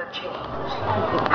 the change.